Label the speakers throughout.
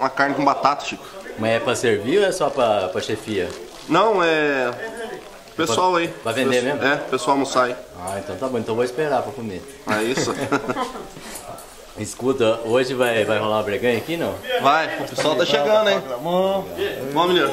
Speaker 1: uma carne com batata, Chico.
Speaker 2: Mas é pra servir ou é só pra, pra chefia?
Speaker 1: Não, é. Pessoal aí.
Speaker 2: Vai vender mesmo?
Speaker 1: É, pessoal almoçar aí.
Speaker 2: Ah, então tá bom, então vou esperar pra comer.
Speaker 1: É isso.
Speaker 2: Escuta, hoje vai, vai rolar uma breganha aqui, não?
Speaker 1: Vai, o pessoal tá chegando, hein? Vamos, menino.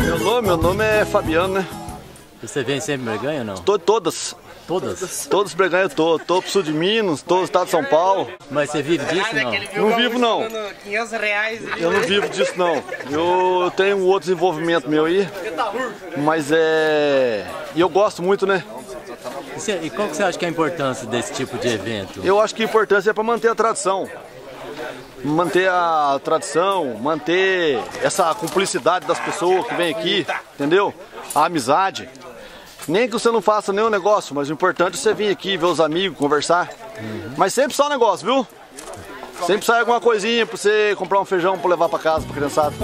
Speaker 3: Meu nome, meu nome é Fabiano, né?
Speaker 2: Você vem sempre breganha ou não?
Speaker 3: Tô, todas,
Speaker 2: Todas?
Speaker 3: todos breganhos eu tô. Tô pro sul de Minas, tô no estado de São Paulo.
Speaker 2: Mas você vive disso não?
Speaker 3: Não vivo não.
Speaker 4: 500 reais.
Speaker 3: Eu não vivo disso não. Eu tenho um outro desenvolvimento meu aí. Mas é. E eu gosto muito, né?
Speaker 2: E, e qual que você acha que é a importância desse tipo de evento?
Speaker 3: Eu acho que a importância é para manter a tradição. Manter a tradição, manter essa cumplicidade das pessoas que vêm aqui, entendeu? A amizade. Nem que você não faça nenhum negócio, mas o importante é você vir aqui, ver os amigos, conversar. Mas sempre só negócio, viu? Sempre sai alguma coisinha pra você comprar um feijão pra levar pra casa, pra criançada.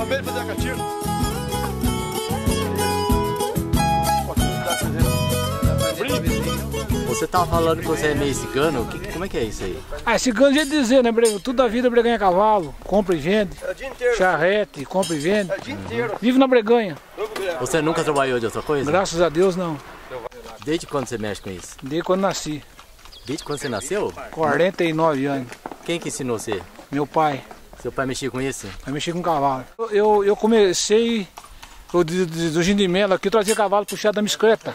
Speaker 2: Você tava falando que você é meio cigano, que- como é que é isso aí?
Speaker 5: Ah, cigano é jeito de dizer, né? Bre- Tudo da vida breganha cavalo, compra e vende. Charrete, compra e vende. Vive na breganha.
Speaker 2: Você nunca trabalhou de outra coisa?
Speaker 5: Graças a Deus não.
Speaker 2: Desde quando você mexe com isso?
Speaker 5: Desde quando nasci.
Speaker 2: Desde quando você nasceu?
Speaker 5: 49 anos.
Speaker 2: Quem que ensinou você?
Speaker 5: Meu pai
Speaker 2: Seu pai mexia com isso?
Speaker 5: vai mexer com cavalo. Eu, eu comecei eu, de- de- do Gindimelo aqui, eu trazia cavalo puxado da bicicleta.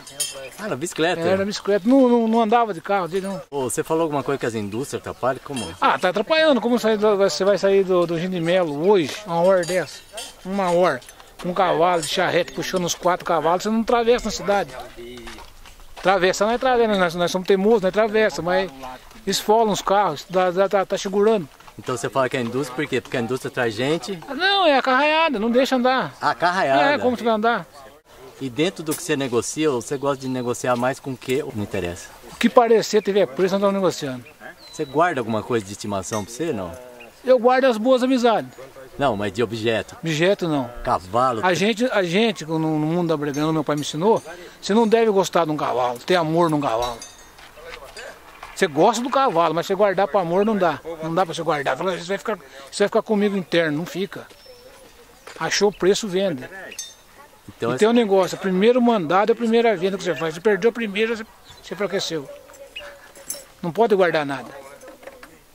Speaker 2: Ah, na bicicleta?
Speaker 5: Era bicicleta, não, não, não andava de carro dele não.
Speaker 2: Ô, você falou alguma coisa que as indústrias atrapalham? Como?
Speaker 5: Ah, tá atrapalhando. Como sair do- você vai sair do, do Gindimelo hoje, uma hora dessa? Uma hora. Com um cavalo de charrete puxando os quatro cavalos, você não atravessa na cidade. Travessa não é travessa, nós, nós somos teimosos, não é travessa, mas esfolam os carros, dá- tá, tá segurando.
Speaker 2: Então você fala que é a indústria, por quê? Porque a indústria traz gente.
Speaker 5: Ah, Não, é a carraiada, não deixa andar.
Speaker 2: Ah, carraiada.
Speaker 5: É, como você vai andar?
Speaker 2: E dentro do que você negocia, você gosta de negociar mais com o que não interessa?
Speaker 5: O que parecer tiver preço, nós estamos negociando.
Speaker 2: Você guarda alguma coisa de estimação pra você, não?
Speaker 5: Eu guardo as boas amizades.
Speaker 2: Não, mas de objeto.
Speaker 5: Objeto não.
Speaker 2: Cavalo.
Speaker 5: A gente, a gente, no mundo da Bregana, meu pai me ensinou, você não deve gostar de um cavalo, ter amor num cavalo. Você gosta do cavalo, mas você guardar para amor não dá. Não dá para você guardar. Fala, Isso vai, ficar, isso vai ficar comigo interno, não fica. Achou o preço, vende.
Speaker 2: Então,
Speaker 5: E tem um negócio, o primeiro mandado é a primeira venda que você faz. Você perdeu a primeira, você, você enfraqueceu. Não pode guardar nada.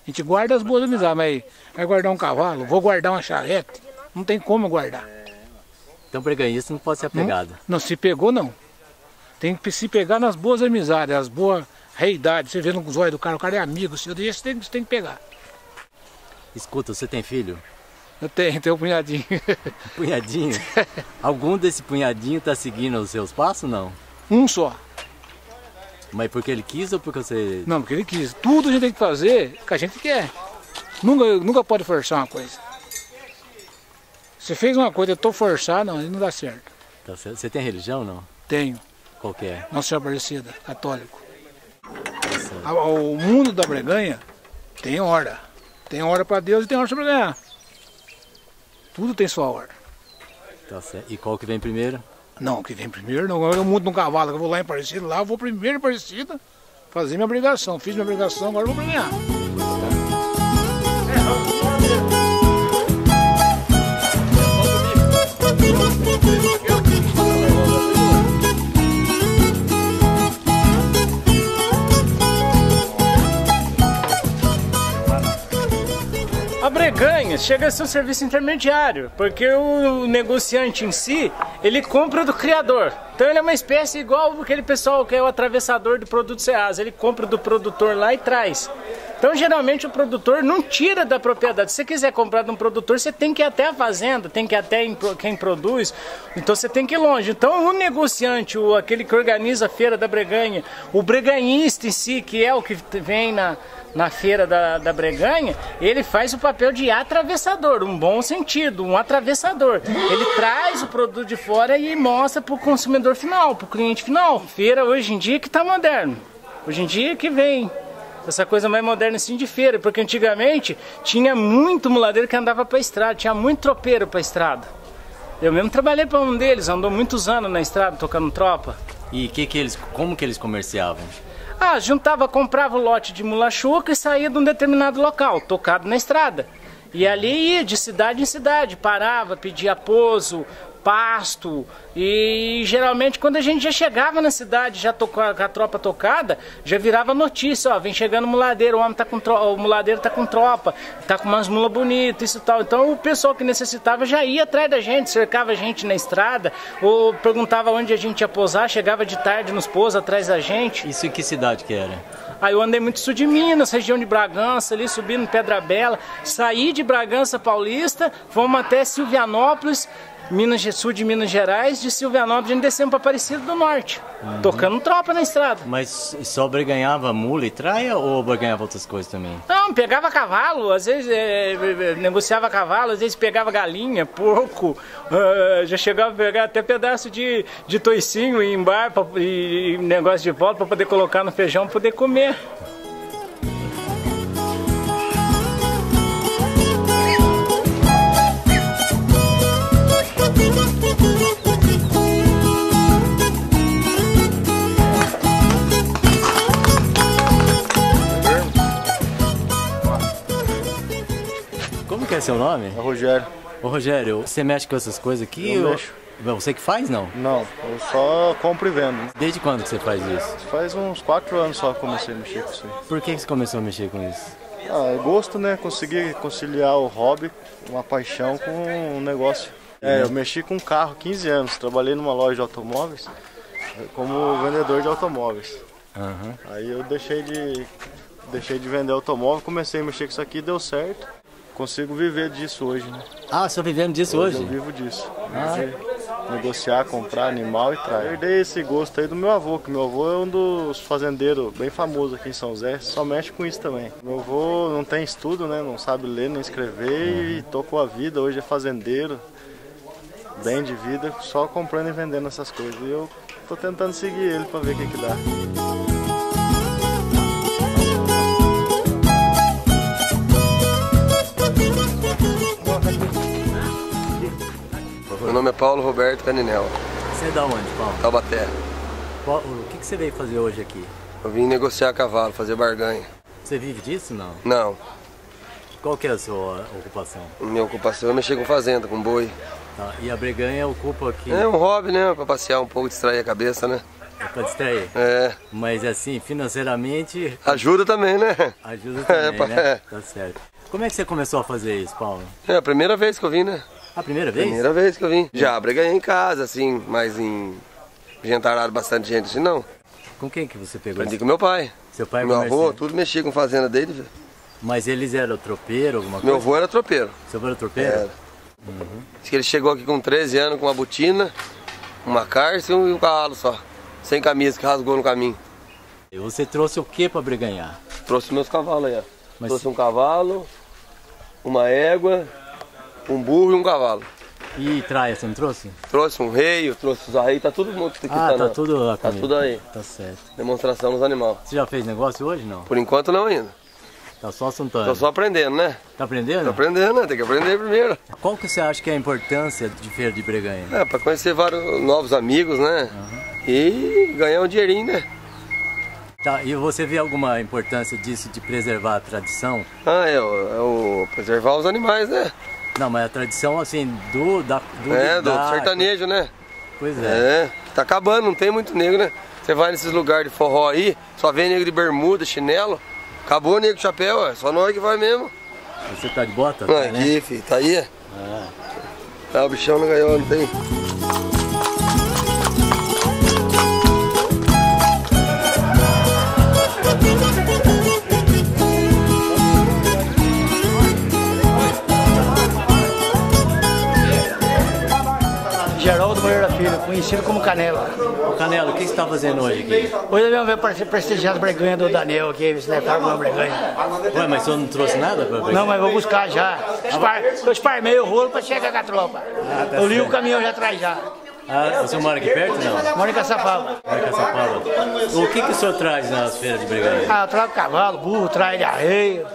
Speaker 5: A gente guarda as boas amizades, mas vai guardar um cavalo, vou guardar uma charrete. Não tem como guardar.
Speaker 2: então breganhista não pode ser apegado.
Speaker 5: Não, se pegou não. Tem que se pegar nas boas amizades, as boas reidades. Você vê no zóio do cara, o cara é amigo seu, desse tem, você tem que pegar.
Speaker 2: Escuta, você tem filho?
Speaker 5: Eu tenho, tenho um punhadinho.
Speaker 2: Punhadinho? Algum desse punhadinho tá seguindo os seus passos, não?
Speaker 5: um só.
Speaker 2: Mas porque ele quis ou porque você...
Speaker 5: Não, porque ele quis. Tudo a gente tem que fazer que a gente quer. Nunca, nunca pode forçar uma coisa. Você fez uma coisa, eu estou forçado, não, não dá certo.
Speaker 2: Tá certo? Você tem religião, não?
Speaker 5: Tenho.
Speaker 2: Qual que é?
Speaker 5: Nossa Senhora Aparecida, católico. A- O mundo da Breganha tem hora. Tem hora para Deus e tem hora para ganhar. Tudo tem sua hora.
Speaker 2: Tá certo. E qual que vem primeiro?
Speaker 5: Não, que vem primeiro, não. Eu monto num cavalo, eu vou lá em Aparecida, lá eu vou primeiro em Aparecida, fazer minha obrigação. Fiz minha obrigação, agora eu vou ganhar.
Speaker 6: A breganha chega a ser um serviço intermediário, porque o negociante em si, ele compra do criador. Então ele é uma espécie igual aquele pessoal que é o atravessador de produtos Ceasa, ele compra do produtor lá e traz. Então geralmente o produtor não tira da propriedade. Se você quiser comprar de um produtor, você tem que ir até a fazenda, tem que ir até quem produz. Então você tem que ir longe. Então o negociante, o, aquele que organiza a feira da breganha, o breganhista em si, que é o que vem na, na feira da, da Breganha, ele faz o papel de atravessador, um bom sentido, um atravessador. Ele traz o produto de fora e mostra para o consumidor final, para o cliente final. Feira hoje em dia que está moderno. Hoje em dia que vem essa coisa mais moderna assim de feira, porque antigamente tinha muito muladeiro que andava para estrada, tinha muito tropeiro para estrada. Eu mesmo trabalhei para um deles, andou muitos anos na estrada tocando tropa.
Speaker 2: E que que eles, como que eles comerciavam?
Speaker 6: Ah, juntava, comprava o lote de mulachuca e saía de um determinado local, tocado na estrada. E ali ia de cidade em cidade, parava, pedia pouso, pasto. E geralmente quando a gente já chegava na cidade, já tocou com a tropa tocada, já virava notícia, ó, vem chegando muladeiro, o homem tá com tropa, o muladeiro tá com tropa, tá com umas mulas bonitas, isso e tal. Então o pessoal que necessitava já ia atrás da gente, cercava a gente na estrada, ou perguntava onde a gente ia posar, chegava de tarde nos pôs atrás da gente.
Speaker 2: Isso em que cidade que era?
Speaker 6: Aí eu andei muito sul de Minas, região de Bragança, ali subindo Pedra Bela, saí de Bragança Paulista, fomos até Silvianópolis, Minas, sul de Minas Gerais, de Silvianópolis, a gente descemos para Aparecida do Norte, uhum. tocando tropa na estrada.
Speaker 2: Mas só ganhava mula e traia ou ganhava outras coisas também?
Speaker 6: Não, pegava cavalo, às vezes é, negociava cavalo, às vezes pegava galinha, porco, uh, já chegava a pegar até pedaço de, de toicinho em bar pra, e, e negócio de volta para poder colocar no feijão, poder comer.
Speaker 2: Que é seu nome?
Speaker 3: É Rogério.
Speaker 2: Ô Rogério, você mexe com essas coisas aqui?
Speaker 3: Eu
Speaker 2: ou...
Speaker 3: mexo.
Speaker 2: Você que faz, não?
Speaker 3: Não, eu só compro e vendo.
Speaker 2: Desde quando que você faz isso?
Speaker 3: Faz uns 4 anos só que comecei a mexer com isso aí.
Speaker 2: Por que você começou a mexer com isso?
Speaker 3: Ah, é gosto, né? Conseguir conciliar o hobby, uma paixão com um negócio. É, eu mexi com carro 15 anos, trabalhei numa loja de automóveis como vendedor de automóveis.
Speaker 2: Uhum.
Speaker 3: Aí eu deixei de, deixei de vender automóvel, comecei a mexer com isso aqui, deu certo consigo viver disso hoje, né?
Speaker 2: Ah, você está vivendo disso hoje?
Speaker 3: hoje? Eu vivo disso. Ah. Negociar, comprar animal e trair. Herdei esse gosto aí do meu avô, que meu avô é um dos fazendeiros bem famosos aqui em São José, só mexe com isso também. Meu avô não tem estudo, né? Não sabe ler nem escrever uhum. e tocou a vida, hoje é fazendeiro, bem de vida, só comprando e vendendo essas coisas. E eu tô tentando seguir ele para ver o que, que dá.
Speaker 4: Meu nome é Paulo Roberto Caninel.
Speaker 2: Você é da onde, Paulo?
Speaker 4: Taubaté.
Speaker 2: O que, você veio fazer hoje aqui?
Speaker 4: Eu vim negociar cavalo, fazer barganha.
Speaker 2: Você vive disso não?
Speaker 4: Não.
Speaker 2: Qual que é a sua ocupação?
Speaker 4: Minha ocupação é mexer com fazenda, com boi.
Speaker 2: Tá. E a breganha ocupa aqui?
Speaker 4: É um hobby, né? Pra passear um pouco, distrair a cabeça, né?
Speaker 2: É pra distrair?
Speaker 4: É.
Speaker 2: Mas assim, financeiramente...
Speaker 4: Ajuda também, né?
Speaker 2: Ajuda também, é, né? É. Tá certo. Como é que você começou a fazer isso, Paulo?
Speaker 4: É a primeira vez que eu vim, né?
Speaker 2: A primeira vez?
Speaker 4: Primeira vez que eu vim. Já ganhei em casa, assim, mas em jantarado bastante gente assim, não.
Speaker 2: Com quem que você pegou?
Speaker 4: Aprendi com meu pai.
Speaker 2: Seu pai é
Speaker 4: Meu avô, tudo mexia com fazenda dele.
Speaker 2: Mas eles eram tropeiro, alguma coisa?
Speaker 4: Meu avô era tropeiro.
Speaker 2: Seu avô era tropeiro?
Speaker 4: Era. Uhum. Diz que ele chegou aqui com 13 anos com uma botina, uma carça e um cavalo só. Sem camisa, que rasgou no caminho.
Speaker 2: E você trouxe o que para briganhar?
Speaker 4: Trouxe meus cavalos aí, ó. Mas... Trouxe um cavalo, uma égua, um burro e um cavalo.
Speaker 2: E traia, você não trouxe?
Speaker 4: Trouxe um rei, trouxe os arreios, tá tudo monte aqui.
Speaker 2: Ah, tá, tá tudo lá
Speaker 4: Tá tudo aí.
Speaker 2: Tá certo.
Speaker 4: Demonstração nos animais.
Speaker 2: Você já fez negócio hoje, não?
Speaker 4: Por enquanto não ainda.
Speaker 2: Tá só assuntando.
Speaker 4: Tô só aprendendo, né?
Speaker 2: Tá aprendendo?
Speaker 4: Tô aprendendo, né? Tem que aprender primeiro.
Speaker 2: Qual que você acha que é a importância de feira de Breganha?
Speaker 4: É, pra conhecer vários novos amigos, né? Uhum. E ganhar um dinheirinho, né?
Speaker 2: Tá, e você vê alguma importância disso de preservar a tradição?
Speaker 4: Ah, é, é o preservar os animais, né?
Speaker 2: Não, mas a tradição assim do da do
Speaker 4: É, do da, sertanejo, né?
Speaker 2: Pois é.
Speaker 4: É, tá acabando, não tem muito negro, né? Você vai nesses lugares de forró aí, só vem negro de bermuda, chinelo. Acabou o negro de chapéu, é só nós que vai mesmo.
Speaker 2: Você tá de bota?
Speaker 4: Tá, aqui, né? filho, tá aí?
Speaker 2: Ah.
Speaker 4: Tá, o bichão não ganhou, não tem?
Speaker 7: Conhecido como Canela.
Speaker 2: Canela, o que você está fazendo hoje aqui?
Speaker 7: Hoje eu venho para prestigiar as breganhas do Daniel aqui, se levar uma breganha.
Speaker 2: Ué, mas o senhor não trouxe nada para
Speaker 7: Não, mas vou buscar já. Espar, eu esparmei o rolo para chegar com a tropa. Ah, tá eu li o caminhão já atrás já.
Speaker 2: Ah, você mora aqui perto não?
Speaker 7: Mora em Caçapava.
Speaker 2: Mora em Caçapava. O que, que o senhor traz nas feiras de breganha?
Speaker 7: Ah, eu trago cavalo, burro, traz de arreio.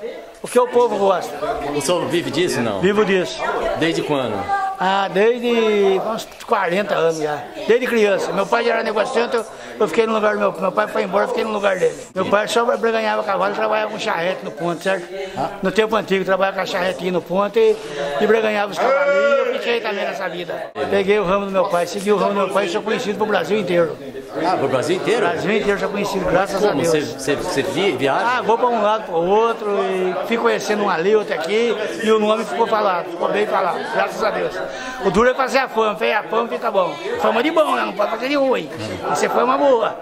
Speaker 7: O que o povo gosta.
Speaker 2: O senhor vive disso não?
Speaker 7: Vivo disso.
Speaker 2: Desde quando?
Speaker 7: Ah, desde uns 40 anos já. Desde criança. Meu pai já era negociante, eu, eu fiquei no lugar do meu Meu pai foi embora, eu fiquei no lugar dele. Meu pai só ganhava cavalo e trabalhava com charrete no ponto, certo? No tempo antigo, trabalhava com a charretinha no ponto e, e breganhava os cavalinhos. Eu fiquei também nessa vida. Peguei o ramo do meu pai, segui o ramo do meu pai e sou conhecido pro Brasil inteiro.
Speaker 2: Ah, pro Brasil inteiro?
Speaker 7: Brasil inteiro sou conhecido, graças a
Speaker 2: Como?
Speaker 7: Deus.
Speaker 2: Você, você, você vi- viaja?
Speaker 7: Ah, vou para um lado, para o outro, e fico conhecendo um ali, outro aqui, e o nome ficou falado, ficou bem falado, graças a Deus. O duro é fazer a fama, fez a fama fica bom. Fama de bom, né? Não pode fazer de ruim. Você foi uma boa.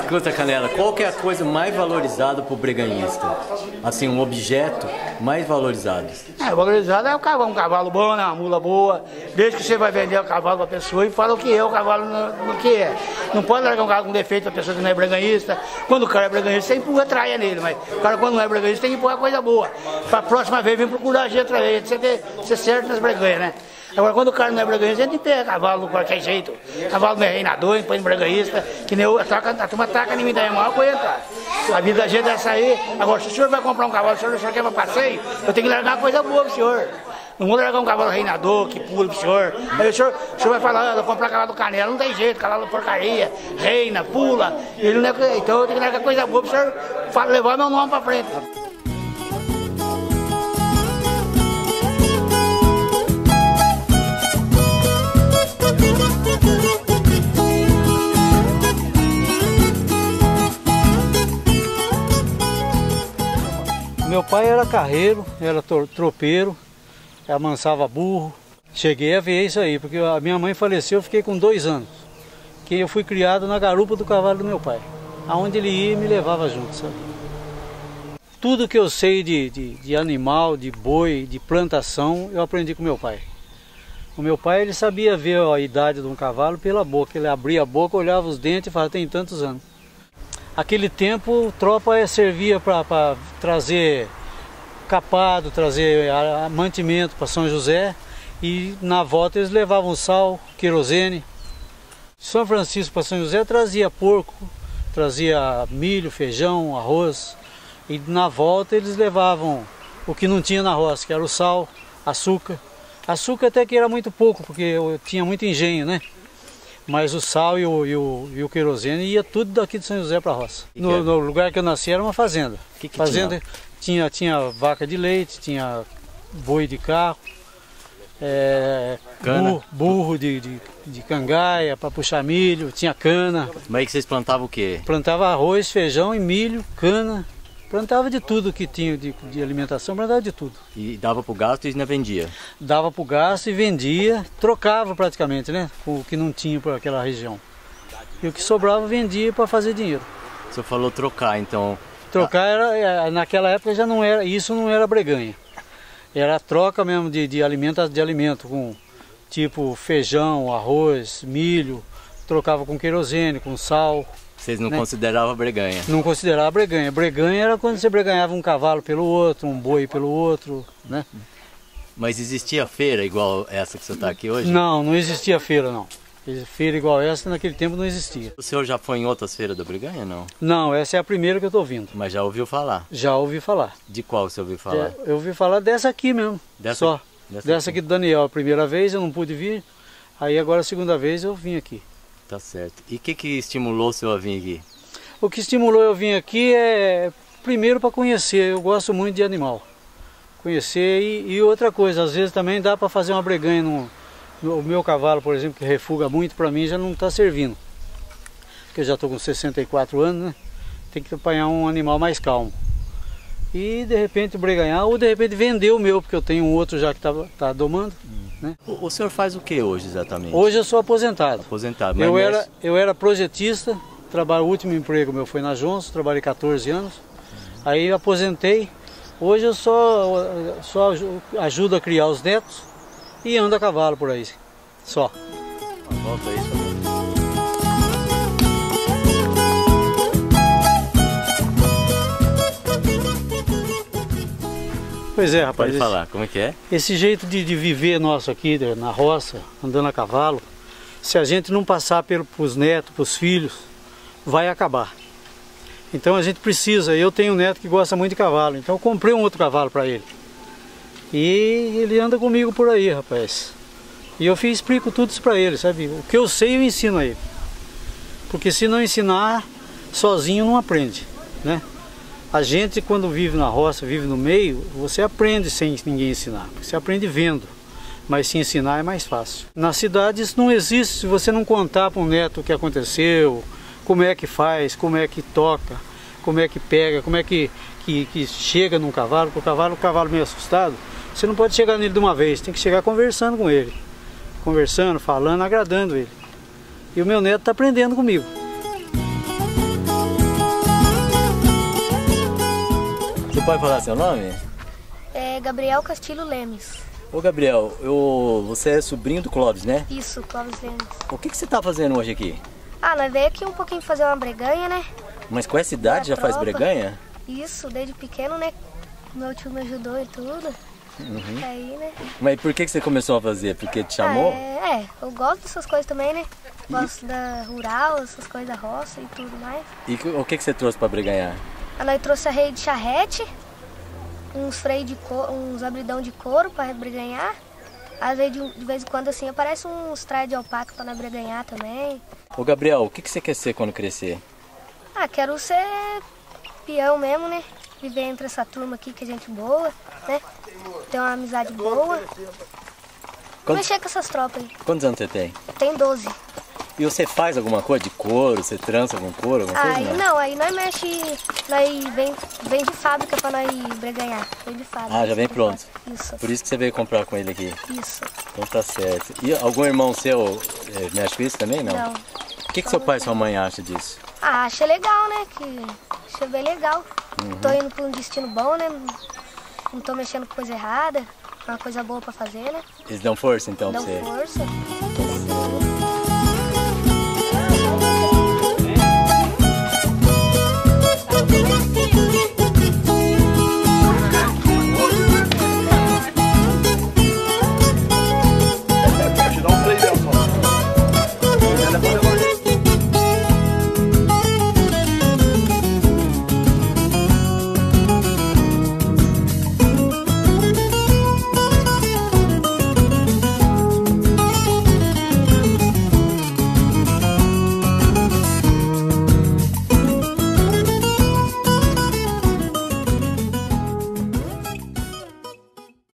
Speaker 2: Escuta, Canela, qual que é a coisa mais valorizada pro breganhista? Assim, um objeto mais valorizado.
Speaker 7: É, valorizado é o cavalo, um cavalo bom, né? uma mula boa. Desde que você vai vender o cavalo para a pessoa e fala o que é o cavalo no, no que é. Não pode largar um cavalo com defeito para a pessoa que não é breganhista. Quando o cara é breganhista, você empurra a traia nele, mas o cara quando não é breganhista tem que empurrar coisa boa. Para a próxima vez vir procurar a gente outra vez, você ter ser certo nas breganhas, né? Agora, quando o cara não é a gente pega cavalo de qualquer jeito. Cavalo não é reinador, põe em breganhista, que nem eu, ataca, a turma ataca em mim da mal, aguenta. A vida da gente é sair. Agora, se o senhor vai comprar um cavalo, o senhor, o senhor quer para passeio, eu tenho que largar coisa boa pro senhor. Não vou largar um cavalo reinador que pula pro senhor. Aí o senhor, o senhor vai falar, eu vou comprar cavalo do canela, não tem jeito, cavalo porcaria, reina, pula. Ele não é, então eu tenho que largar coisa boa pro senhor levar meu nome pra frente.
Speaker 8: Pai era carreiro, era tropeiro, amansava burro. Cheguei a ver isso aí, porque a minha mãe faleceu, eu fiquei com dois anos. Que eu fui criado na garupa do cavalo do meu pai. Aonde ele ia, me levava junto, sabe? Tudo que eu sei de, de, de animal, de boi, de plantação, eu aprendi com meu pai. O meu pai ele sabia ver a idade de um cavalo pela boca. Ele abria a boca, olhava os dentes e falava, tem tantos anos. Aquele tempo, tropa servia para trazer capado, trazer mantimento para São José e na volta eles levavam sal, querosene. São Francisco para São José trazia porco, trazia milho, feijão, arroz e na volta eles levavam o que não tinha na roça, que era o sal, açúcar. Açúcar até que era muito pouco, porque eu tinha muito engenho, né? Mas o sal e o, e o, e o querosene ia tudo daqui de São José para a roça. No, no lugar que eu nasci era uma fazenda.
Speaker 2: Que que
Speaker 8: fazenda tinha? tinha vaca de leite, tinha boi de carro, é,
Speaker 2: Cana.
Speaker 8: burro, burro de, de, de cangaia para puxar milho, tinha cana.
Speaker 2: Mas aí que vocês plantavam o quê?
Speaker 8: Plantava arroz, feijão e milho, cana. Plantava de tudo que tinha de, de alimentação, plantava de tudo.
Speaker 2: E dava pro gasto e ainda vendia.
Speaker 8: Dava para o gasto e vendia, trocava praticamente, né? Com o que não tinha para aquela região. E o que sobrava vendia para fazer dinheiro.
Speaker 2: O senhor falou trocar, então.
Speaker 8: Trocar era, eh, naquela época já não era, isso não era breganha. Era troca mesmo de, de alimento de alimento, com tipo feijão, arroz, milho, trocava com querosene, com sal.
Speaker 2: Vocês não
Speaker 8: Né?
Speaker 2: consideravam breganha.
Speaker 8: Não considerava breganha. Breganha era quando você breganhava um cavalo pelo outro, um boi pelo outro, né?
Speaker 2: Mas existia feira igual essa que você está aqui hoje?
Speaker 8: Não, não existia feira não. Feira igual essa naquele tempo não existia.
Speaker 2: O senhor já foi em outras feiras da breganha, não?
Speaker 8: Não, essa é a primeira que eu estou vindo.
Speaker 2: Mas já ouviu falar?
Speaker 8: Já ouvi falar.
Speaker 2: De qual você ouviu falar?
Speaker 8: É, eu ouvi falar dessa aqui mesmo.
Speaker 2: Dessa-
Speaker 8: só.
Speaker 2: dessa
Speaker 8: Dessa,
Speaker 2: aqui.
Speaker 8: aqui do Daniel. A primeira vez eu não pude vir. Aí agora a segunda vez eu vim aqui.
Speaker 2: Tá certo. E o que, que estimulou o senhor a vir aqui?
Speaker 8: O que estimulou eu vir aqui é primeiro para conhecer. Eu gosto muito de animal. Conhecer e, e outra coisa, às vezes também dá para fazer uma breganha no, no o meu cavalo, por exemplo, que refuga muito, para mim já não está servindo. Porque eu já estou com 64 anos, né? Tem que apanhar um animal mais calmo. E de repente breganhar, ou de repente vender o meu, porque eu tenho um outro já que está tá domando. Né?
Speaker 2: O, o senhor faz o que hoje exatamente?
Speaker 8: Hoje eu sou aposentado.
Speaker 2: Aposentado. mas
Speaker 8: Eu era, eu era projetista, trabalho, o último emprego meu foi na Johnson, trabalhei 14 anos. Aí eu aposentei. Hoje eu só, só aju- ajudo a criar os netos e ando a cavalo por aí. Só.
Speaker 2: Volta aí,
Speaker 8: Pois é, rapaz.
Speaker 2: Pode
Speaker 8: esse-
Speaker 2: falar, como é que é?
Speaker 8: Esse jeito de, de viver nosso aqui na roça, andando a cavalo, se a gente não passar para os netos, para os filhos, vai acabar. Então a gente precisa, eu tenho um neto que gosta muito de cavalo, então eu comprei um outro cavalo para ele. E ele anda comigo por aí, rapaz. E eu fiz, explico tudo isso pra ele, sabe? O que eu sei eu ensino a ele. Porque se não ensinar, sozinho não aprende, né? A gente quando vive na roça, vive no meio, você aprende sem ninguém ensinar. Você aprende vendo, mas se ensinar é mais fácil. Na cidade isso não existe se você não contar para um neto o que aconteceu, como é que faz, como é que toca, como é que pega, como é que, que, que chega num cavalo, porque o cavalo, o cavalo meio assustado, você não pode chegar nele de uma vez, tem que chegar conversando com ele. Conversando, falando, agradando ele. E o meu neto está aprendendo comigo.
Speaker 2: Pode falar seu nome?
Speaker 9: É Gabriel Castilho Lemes.
Speaker 2: Ô Gabriel, eu, você é sobrinho do Clóvis, né?
Speaker 9: Isso, Clóvis Lemes.
Speaker 2: O que, que você tá fazendo hoje aqui?
Speaker 9: Ah, nós veio aqui um pouquinho fazer uma breganha, né?
Speaker 2: Mas com essa idade já
Speaker 9: Da
Speaker 2: faz
Speaker 9: tropa.
Speaker 2: breganha?
Speaker 9: Isso, desde pequeno, né? Meu tio me ajudou e tudo.
Speaker 2: Uhum.
Speaker 9: Aí, né?
Speaker 2: Mas por que, que você começou a fazer? Porque te chamou?
Speaker 9: Ah, é, é, eu gosto dessas coisas também, né? Gosto da rural, essas coisas da roça e tudo mais.
Speaker 2: E o que, que você trouxe pra breganhar?
Speaker 9: Nós trouxe a rede de charrete, uns freios de couro, uns abridão de couro pra breganhar. Às vezes, de, vez em quando, assim, aparece uns traios de alpaca nós breganhar também.
Speaker 2: Ô Gabriel, o que, que você quer ser quando crescer?
Speaker 9: Ah, quero ser peão mesmo, né? Viver entre essa turma aqui que é gente boa, né? Ter uma amizade boa.
Speaker 2: Quantos,
Speaker 9: Mexer com essas tropas aí.
Speaker 2: quantos anos você tem?
Speaker 9: Tem 12.
Speaker 2: E você faz alguma coisa de couro? Você trança algum couro? Alguma coisa?
Speaker 9: Aí não, aí nós mexe, nós vem, vem de fábrica pra nós breganhar. Vem de fábrica.
Speaker 2: Ah, já vem pronto.
Speaker 9: Isso,
Speaker 2: Por isso que você veio comprar com ele aqui.
Speaker 9: isso.
Speaker 2: Então tá certo. E algum irmão seu eh, mexe com isso também? Não.
Speaker 9: Não.
Speaker 2: O que, que seu pai e sua mãe acham disso?
Speaker 9: Ah, achei legal, né? Que achei bem legal.
Speaker 2: Uhum.
Speaker 9: Tô indo pra um destino bom, né? Não tô mexendo com coisa errada. É uma coisa boa pra fazer, né?
Speaker 2: Eles dão força então
Speaker 9: Dão
Speaker 2: pra você?
Speaker 9: força.